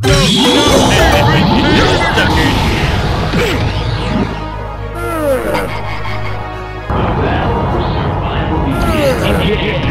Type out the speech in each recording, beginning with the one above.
Yeah.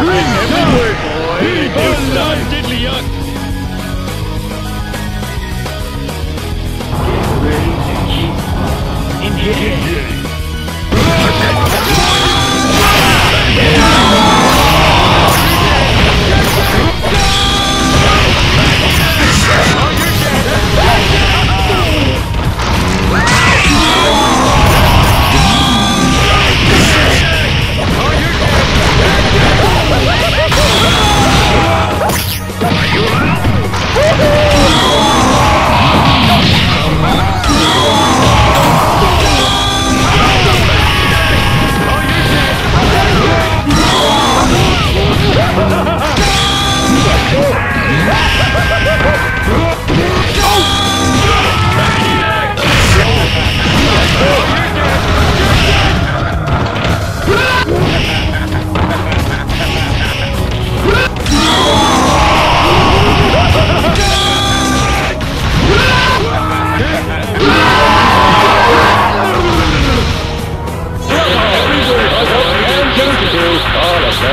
Green Tower! Big Bang Diddly Get ready to keep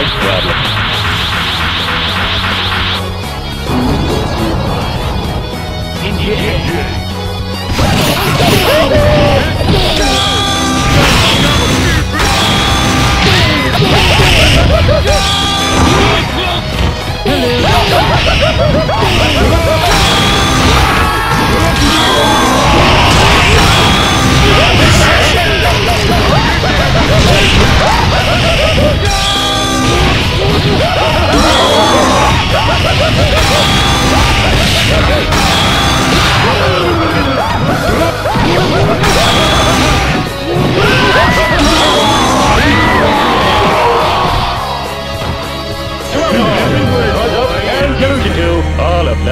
flags problem. And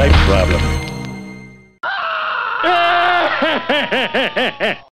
all problem.